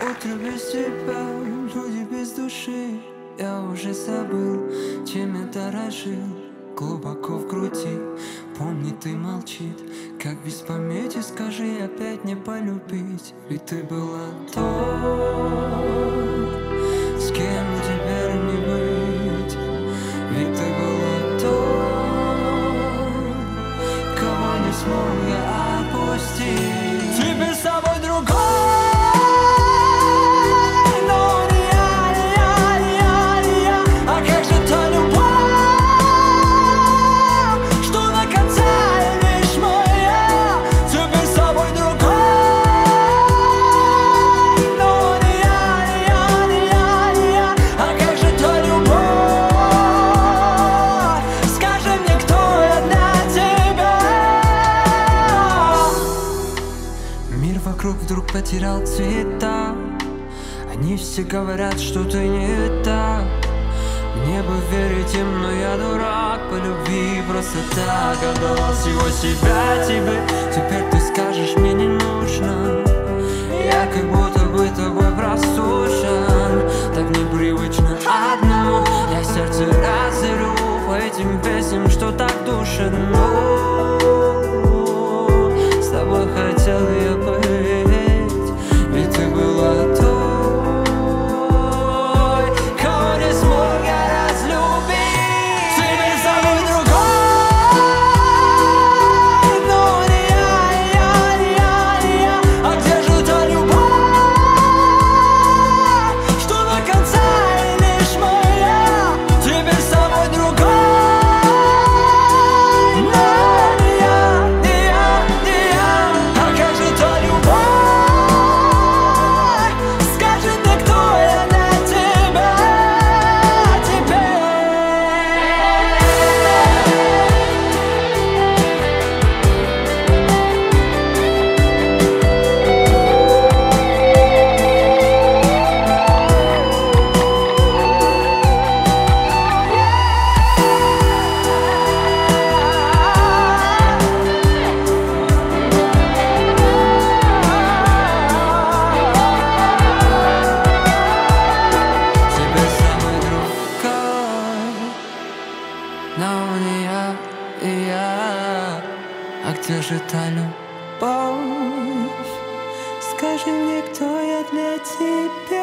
Утро без тебя, люди без души. Я уже забыл, чем я дорожил Глубоко в груди, помни ты молчит. Как без памяти, скажи опять не полюбить. Ведь ты была то, с кем теперь не быть. Ведь ты была то, кого не смог я отпустить. Теперь с собой потерял цвета. Они все говорят, что ты не так Мне бы верить им, но я дурак. По любви Просто так отдал всего себя тебе. Теперь ты скажешь, мне не нужно Я как будто бы тобой простужен Так непривычно одному. Я сердце разорю по этим песням, что так душит Ну, Но не я и я А где же та любовь? Скажи мне, кто я для тебя